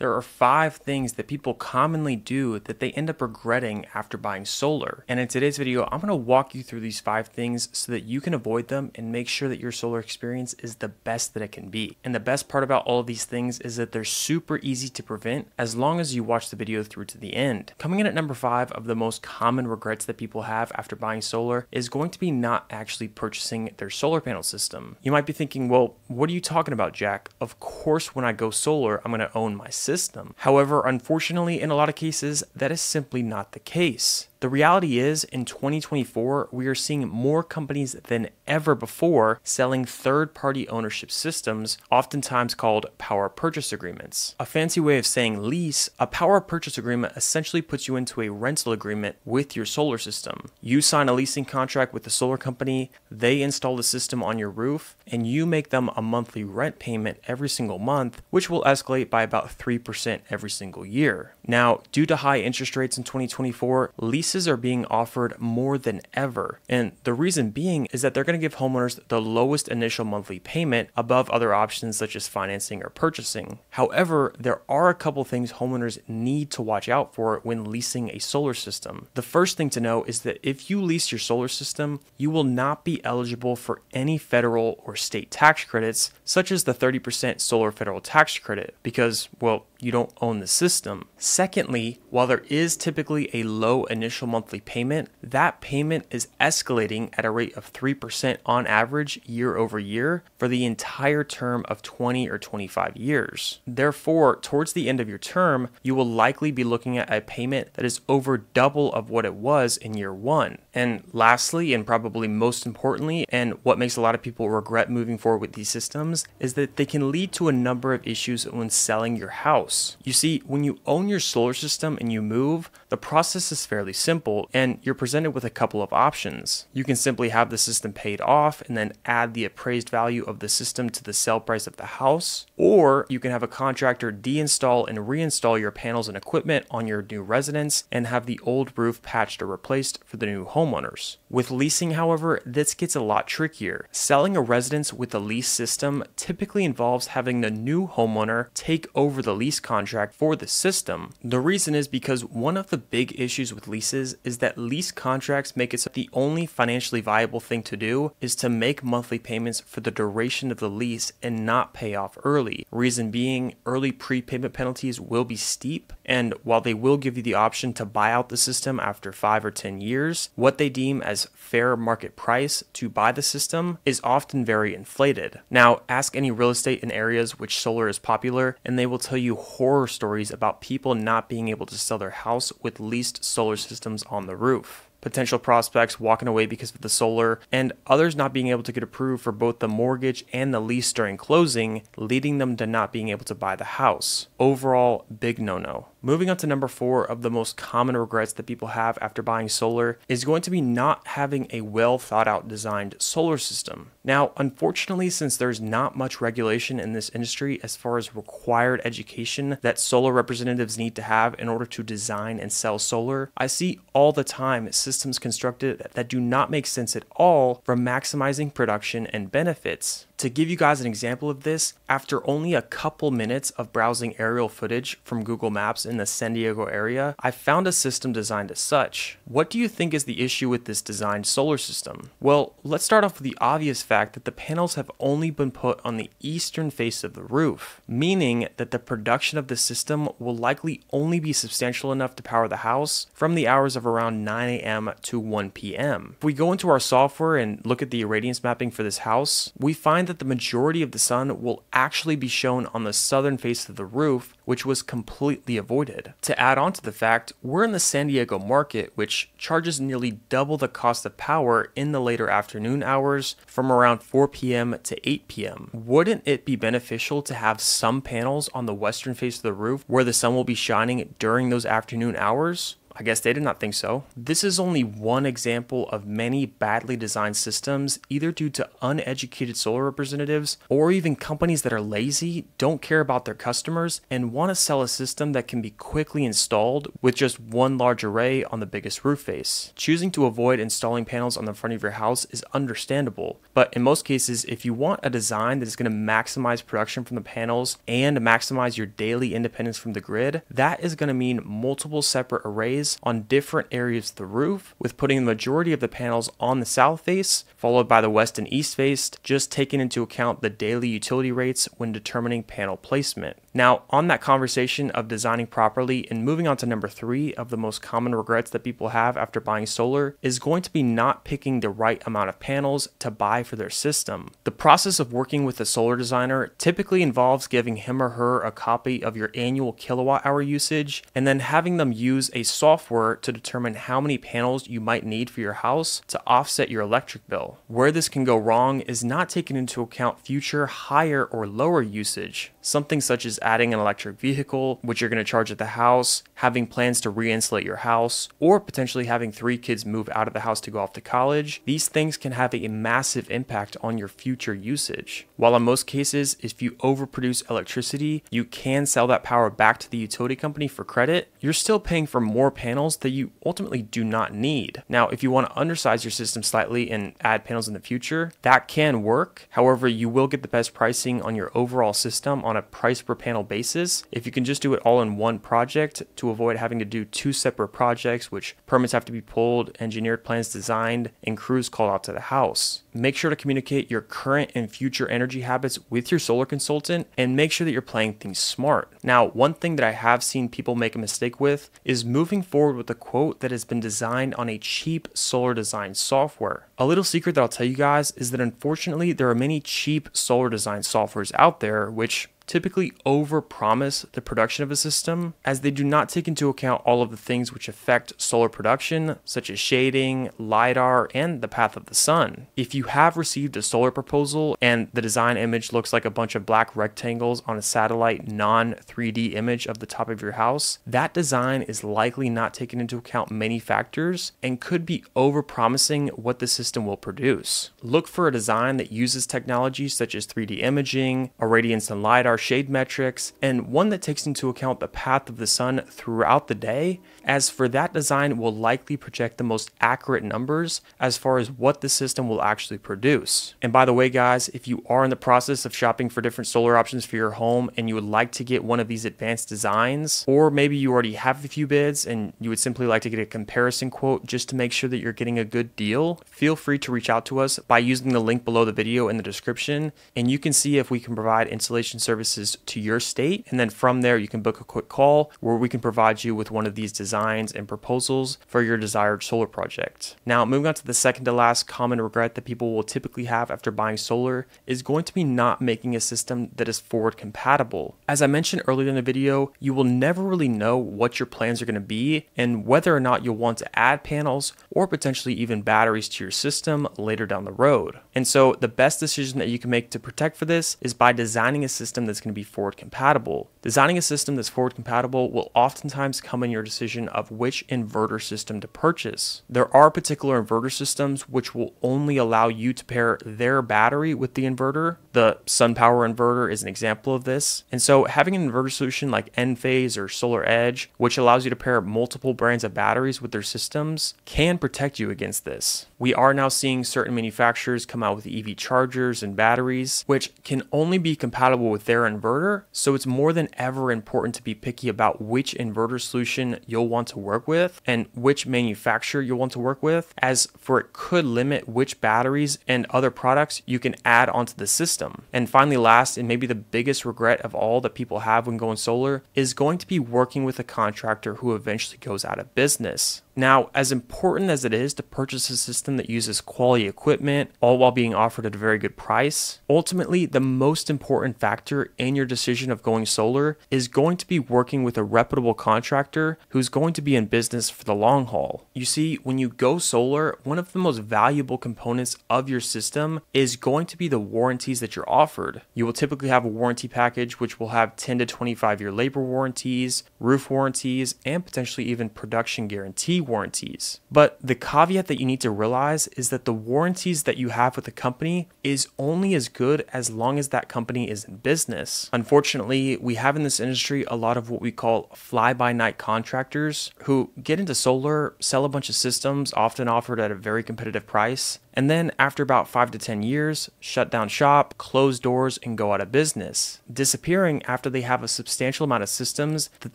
there are five things that people commonly do that they end up regretting after buying solar. And in today's video, I'm gonna walk you through these five things so that you can avoid them and make sure that your solar experience is the best that it can be. And the best part about all of these things is that they're super easy to prevent as long as you watch the video through to the end. Coming in at number five of the most common regrets that people have after buying solar is going to be not actually purchasing their solar panel system. You might be thinking, well, what are you talking about, Jack? Of course, when I go solar, I'm gonna own my system. However, unfortunately, in a lot of cases, that is simply not the case. The reality is, in 2024, we are seeing more companies than ever before selling third party ownership systems, oftentimes called power purchase agreements. A fancy way of saying lease, a power purchase agreement essentially puts you into a rental agreement with your solar system. You sign a leasing contract with the solar company, they install the system on your roof, and you make them a monthly rent payment every single month, which will escalate by about 3% every single year. Now, due to high interest rates in 2024, lease leases are being offered more than ever. And the reason being is that they're going to give homeowners the lowest initial monthly payment above other options such as financing or purchasing. However, there are a couple things homeowners need to watch out for when leasing a solar system. The first thing to know is that if you lease your solar system, you will not be eligible for any federal or state tax credits, such as the 30% solar federal tax credit, because, well, you don't own the system. Secondly, while there is typically a low initial monthly payment, that payment is escalating at a rate of 3% on average year over year for the entire term of 20 or 25 years. Therefore, towards the end of your term, you will likely be looking at a payment that is over double of what it was in year one. And lastly, and probably most importantly, and what makes a lot of people regret moving forward with these systems, is that they can lead to a number of issues when selling your house. You see, when you own your solar system and you move, the process is fairly simple and you're presented with a couple of options. You can simply have the system paid off and then add the appraised value of the system to the sale price of the house, or you can have a contractor deinstall and reinstall your panels and equipment on your new residence and have the old roof patched or replaced for the new homeowners. With leasing, however, this gets a lot trickier. Selling a residence with a lease system typically involves having the new homeowner take over the lease contract for the system. The reason is because one of the big issues with leases is that lease contracts make it so the only financially viable thing to do is to make monthly payments for the duration of the lease and not pay off early. Reason being, early prepayment penalties will be steep, and while they will give you the option to buy out the system after 5 or 10 years, what they deem as fair market price to buy the system is often very inflated. Now, ask any real estate in areas which solar is popular, and they will tell you horror stories about people not being able to sell their house with leased solar systems on the roof potential prospects walking away because of the solar, and others not being able to get approved for both the mortgage and the lease during closing, leading them to not being able to buy the house. Overall, big no no. Moving on to number four of the most common regrets that people have after buying solar is going to be not having a well thought out designed solar system. Now, unfortunately, since there's not much regulation in this industry as far as required education that solar representatives need to have in order to design and sell solar, I see all the time systems constructed that do not make sense at all for maximizing production and benefits. To give you guys an example of this, after only a couple minutes of browsing aerial footage from Google Maps in the San Diego area, I found a system designed as such. What do you think is the issue with this designed solar system? Well, let's start off with the obvious fact that the panels have only been put on the eastern face of the roof, meaning that the production of the system will likely only be substantial enough to power the house from the hours of around 9 a.m. to 1 p.m. If we go into our software and look at the irradiance mapping for this house, we find that the majority of the sun will actually be shown on the southern face of the roof, which was completely avoided. To add on to the fact, we're in the San Diego market, which charges nearly double the cost of power in the later afternoon hours from around 4 p.m. to 8 p.m. Wouldn't it be beneficial to have some panels on the western face of the roof where the sun will be shining during those afternoon hours? I guess they did not think so. This is only one example of many badly designed systems, either due to uneducated solar representatives or even companies that are lazy, don't care about their customers, and want to sell a system that can be quickly installed with just one large array on the biggest roof face. Choosing to avoid installing panels on the front of your house is understandable, but in most cases, if you want a design that is going to maximize production from the panels and maximize your daily independence from the grid, that is going to mean multiple separate arrays on different areas of the roof, with putting the majority of the panels on the south face, followed by the west and east face, just taking into account the daily utility rates when determining panel placement. Now, on that conversation of designing properly and moving on to number three of the most common regrets that people have after buying solar is going to be not picking the right amount of panels to buy for their system. The process of working with a solar designer typically involves giving him or her a copy of your annual kilowatt hour usage and then having them use a software to determine how many panels you might need for your house to offset your electric bill. Where this can go wrong is not taking into account future higher or lower usage, something such as adding an electric vehicle, which you're going to charge at the house, having plans to re insulate your house, or potentially having three kids move out of the house to go off to college, these things can have a massive impact on your future usage. While in most cases, if you overproduce electricity, you can sell that power back to the utility company for credit, you're still paying for more panels that you ultimately do not need. Now, if you want to undersize your system slightly and add panels in the future, that can work. However, you will get the best pricing on your overall system on a price per panel panel basis. If you can just do it all in one project to avoid having to do two separate projects, which permits have to be pulled, engineered plans designed, and crews called out to the house. Make sure to communicate your current and future energy habits with your solar consultant and make sure that you're playing things smart. Now, one thing that I have seen people make a mistake with is moving forward with a quote that has been designed on a cheap solar design software. A little secret that I'll tell you guys is that unfortunately, there are many cheap solar design softwares out there which typically over-promise the production of a system as they do not take into account all of the things which affect solar production, such as shading, LiDAR, and the path of the sun. If you have received a solar proposal and the design image looks like a bunch of black rectangles on a satellite non 3D image of the top of your house, that design is likely not taking into account many factors and could be over-promising what the system will produce. Look for a design that uses technologies such as 3D imaging, irradiance and LiDAR shade metrics, and one that takes into account the path of the sun throughout the day, as for that design will likely project the most accurate numbers as far as what the system will actually produce. And by the way, guys, if you are in the process of shopping for different solar options for your home and you would like to get one of these advanced designs, or maybe you already have a few bids and you would simply like to get a comparison quote just to make sure that you're getting a good deal, feel free to reach out to us by using the link below the video in the description, and you can see if we can provide installation services services to your state. And then from there, you can book a quick call where we can provide you with one of these designs and proposals for your desired solar project. Now, moving on to the second to last common regret that people will typically have after buying solar is going to be not making a system that is forward compatible. As I mentioned earlier in the video, you will never really know what your plans are going to be and whether or not you'll want to add panels or potentially even batteries to your system later down the road. And so the best decision that you can make to protect for this is by designing a system that's going to be forward compatible. Designing a system that's forward compatible will oftentimes come in your decision of which inverter system to purchase. There are particular inverter systems which will only allow you to pair their battery with the inverter. The SunPower inverter is an example of this. And so having an inverter solution like Enphase or SolarEdge, which allows you to pair multiple brands of batteries with their systems, can protect you against this. We are now seeing certain manufacturers come out with EV chargers and batteries, which can only be compatible with their inverter. So it's more than ever important to be picky about which inverter solution you'll want to work with and which manufacturer you'll want to work with, as for it could limit which batteries and other products you can add onto the system. And finally, last, and maybe the biggest regret of all that people have when going solar, is going to be working with a contractor who eventually goes out of business. Now, as important as it is to purchase a system that uses quality equipment, all while being offered at a very good price, ultimately, the most important factor in your decision of going solar is going to be working with a reputable contractor who's going to be in business for the long haul. You see, when you go solar, one of the most valuable components of your system is going to be the warranties that you're offered. You will typically have a warranty package which will have 10 to 25 year labor warranties, roof warranties, and potentially even production guarantee warranties. But the caveat that you need to realize is that the warranties that you have with the company is only as good as long as that company is in business. Unfortunately, we have in this industry a lot of what we call fly by night contractors who get into solar, sell a bunch of systems, often offered at a very competitive price, and then, after about 5 to 10 years, shut down shop, close doors, and go out of business, disappearing after they have a substantial amount of systems that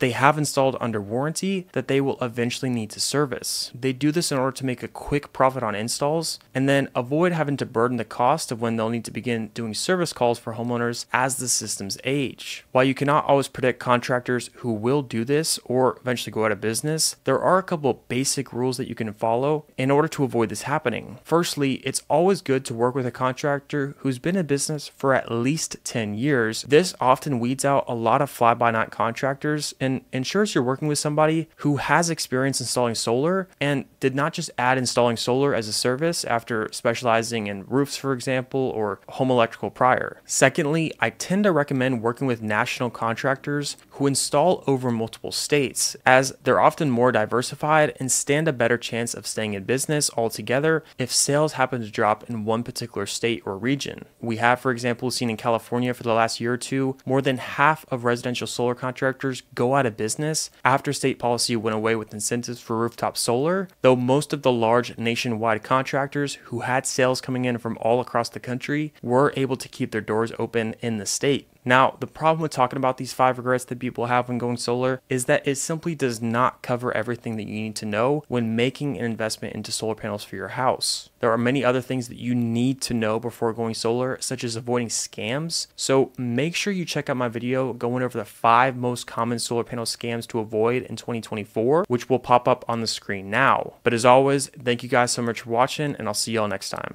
they have installed under warranty that they will eventually need to service. They do this in order to make a quick profit on installs and then avoid having to burden the cost of when they'll need to begin doing service calls for homeowners as the systems age. While you cannot always predict contractors who will do this or eventually go out of business, there are a couple of basic rules that you can follow in order to avoid this happening. Firstly, it's always good to work with a contractor who's been in business for at least 10 years. This often weeds out a lot of fly by night contractors and ensures you're working with somebody who has experience installing solar and did not just add installing solar as a service after specializing in roofs, for example, or home electrical prior. Secondly, I tend to recommend working with national contractors who install over multiple states, as they're often more diversified and stand a better chance of staying in business altogether if sales happen to drop in one particular state or region. We have, for example, seen in California for the last year or two, more than half of residential solar contractors go out of business after state policy went away with incentives for rooftop solar, though most of the large nationwide contractors who had sales coming in from all across the country were able to keep their doors open in the state. Now, the problem with talking about these five regrets that people have when going solar is that it simply does not cover everything that you need to know when making an investment into solar panels for your house. There are many other things that you need to know before going solar, such as avoiding scams. So make sure you check out my video going over the five most common solar panel scams to avoid in 2024, which will pop up on the screen now. But as always, thank you guys so much for watching, and I'll see y'all next time.